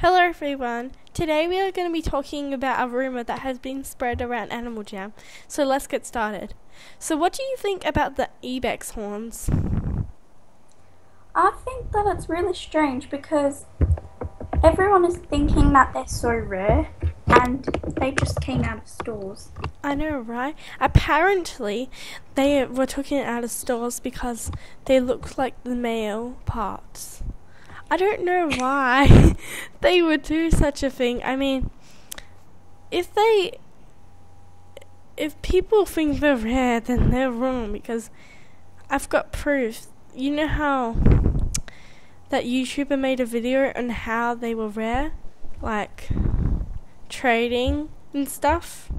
Hello everyone. Today we are going to be talking about a rumor that has been spread around Animal Jam. So let's get started. So what do you think about the Ibex horns? I think that it's really strange because everyone is thinking that they're so rare and they just came out of stores. I know, right? Apparently, they were taken out of stores because they look like the male parts. I don't know why they would do such a thing. I mean, if they. If people think they're rare, then they're wrong because I've got proof. You know how that YouTuber made a video on how they were rare? Like trading and stuff?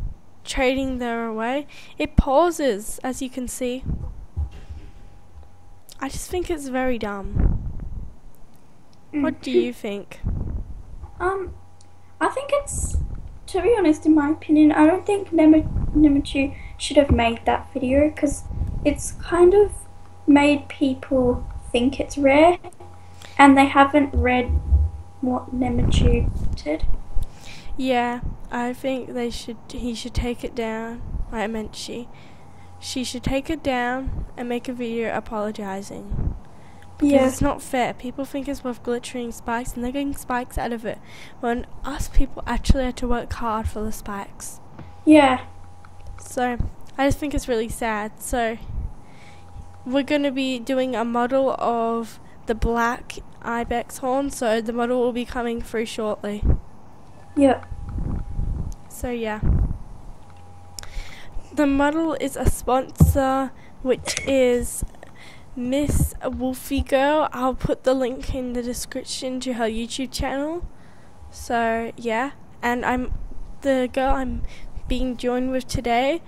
Trading their away? It pauses, as you can see. I just think it's very dumb. What do you think? Um, I think it's, to be honest, in my opinion, I don't think Nema- Nemachu should have made that video because it's kind of made people think it's rare and they haven't read what Nemachu did. Yeah, I think they should. He should take it down. I meant she. She should take it down and make a video apologizing. Because Yeah. it's not fair. People think it's worth glittering spikes and they're getting spikes out of it. When us people actually had to work hard for the spikes. Yeah. So I just think it's really sad. So we're going to be doing a model of the black ibex horn. So the model will be coming through shortly. Yeah. So yeah. The model is a sponsor, which is Miss Wolfie Girl. I'll put the link in the description to her YouTube channel. So yeah, and I'm the girl I'm being joined with today.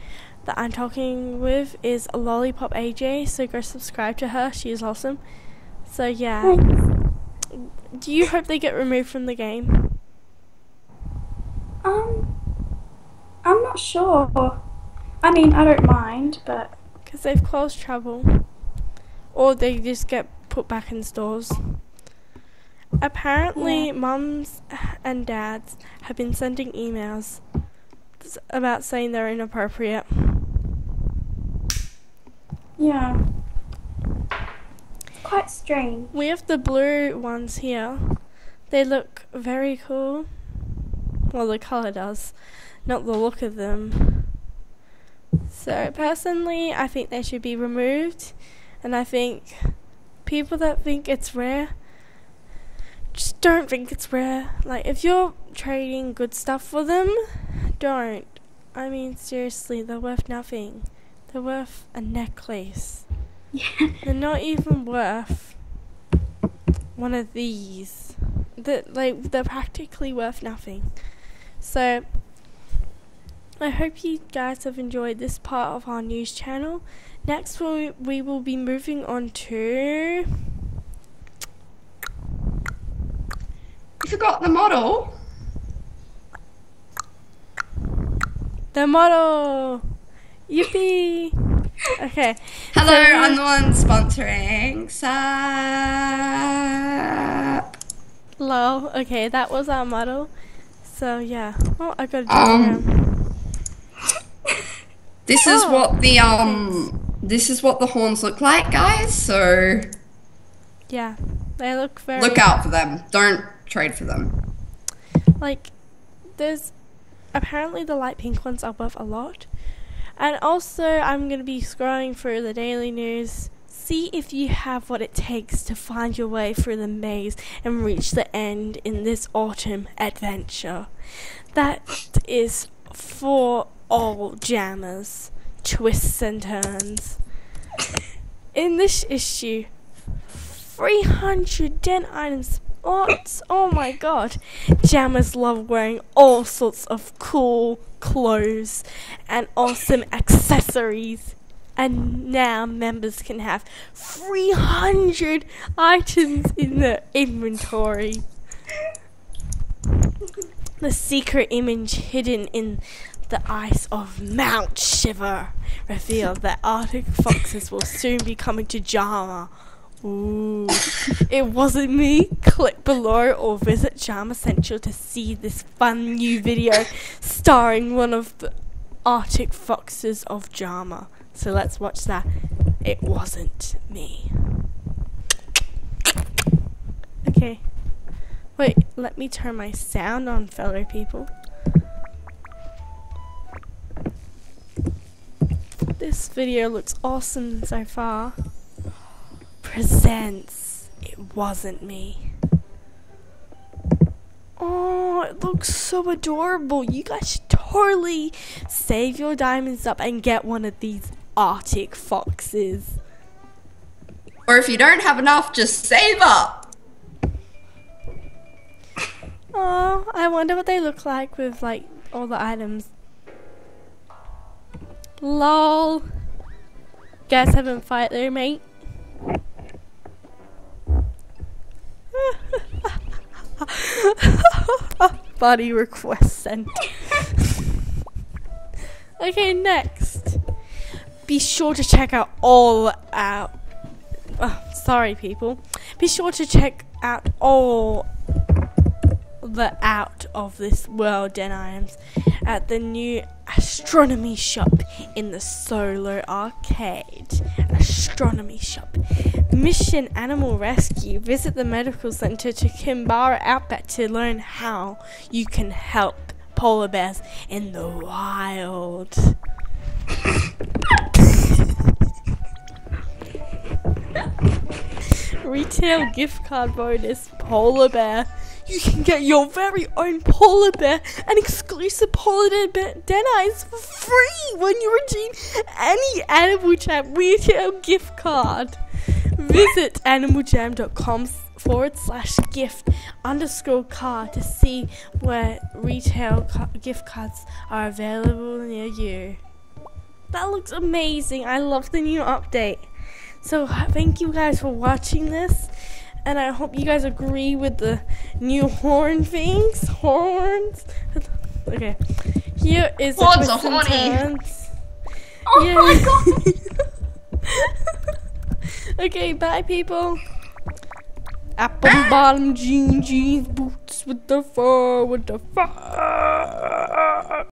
That I'm talking with is Lollipop AJ. So go subscribe to her. She is awesome. So yeah. Do you hope they get removed from the game? Um, I'm not sure. I mean, I don't mind, but Because they've caused trouble. Or they just get put back in stores. Apparently, Yeah. mums and dads have been sending emails about saying they're inappropriate. yeah. Quite strange. We have the blue ones here. They look very cool. Well, the colour does, not the look of them. So, personally, I think they should be removed. And I think people that think it's rare just don't think it's rare. Like, if you're trading good stuff for them, don't. I mean, seriously, they're worth nothing. They're worth a necklace. Yeah. They're not even worth one of these. That like they're practically worth nothing. So I hope you guys have enjoyed this part of our news channel. Next we we will be moving on to You forgot the model. the model. Yippee! Okay. Hello, So- I'm the one sponsoring. Sup? Lol. Okay, that was our model. So yeah. Oh, I got Um, diagram. This is Oh, what the um. This is what the horns look like, guys. So Yeah, they look very. look out for them. Don't trade for them. like there's apparently the light pink ones are worth a lot and also i'm going to be scrolling through the daily news see if you have what it takes to find your way through the maze and reach the end in this autumn adventure that is for all jammers twists and turns in this issue 310 items what? Oh my god. Jammers love wearing all sorts of cool clothes and awesome accessories. And now members can have 300 items in their inventory. The secret image hidden in the ice of Mount Shiver revealed that Arctic foxes will soon be coming to Jamaa. Ooh. it wasn't me. Click below or visit Jama Central to see this fun new video starring one of the Arctic foxes of Jamaa. So let's watch that. It wasn't me. Okay. Wait, let me turn my sound on, fellow people. This video looks awesome so far. Presents. It wasn't me. Oh, it looks so adorable. You guys should totally save your diamonds up and get one of these Arctic foxes. Or if you don't have enough, just save up. Oh, I wonder what they look like with like all the items. Lol. Guys having fight there, mate. Body request sent. okay, next. Be sure to check out all out. Oh, sorry, people. Be sure to check out all the out of this world den items at the new astronomy shop in the solar arcade. Astronomy shop. Mission animal rescue. Visit the medical center to kimbara outback to learn how you can help polar bears in the wild. Retail gift card bonus polar bear you can get your very own polar bear and exclusive polar bear den for free when you redeem any Animal Jam retail gift card. Visit animaljam.com forward slash gift underscore card to see where retail ca- gift cards are available near you. That looks amazing. I love the new update. So thank you guys for watching this and I hope you guys agree with the new horn things. Horns. Okay. Here is the Horns are horny. turns. Oh my god! okay, bye people. Apple bottom jean jeans boots with the fur with the fur.